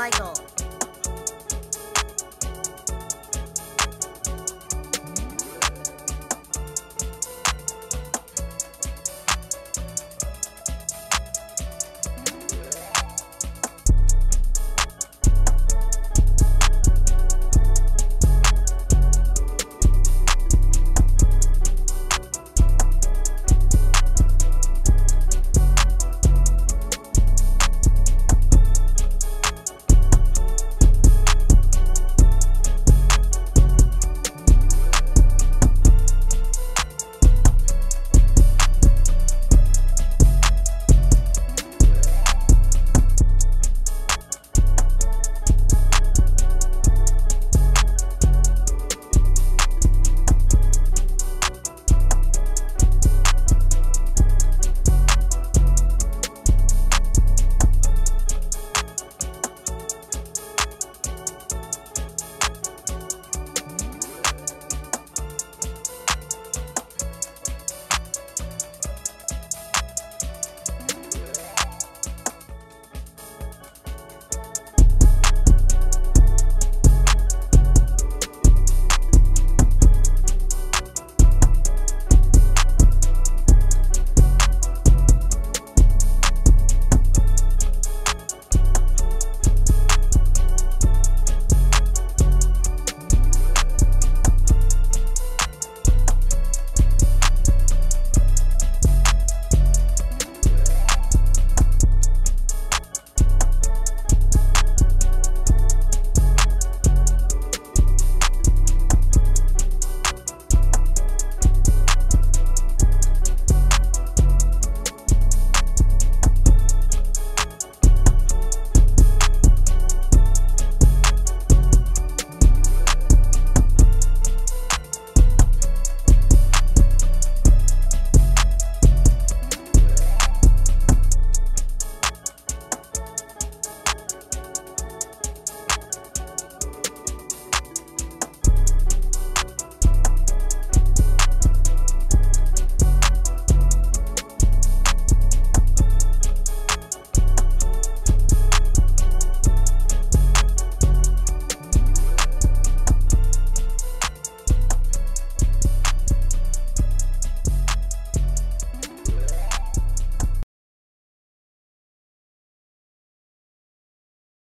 Michael.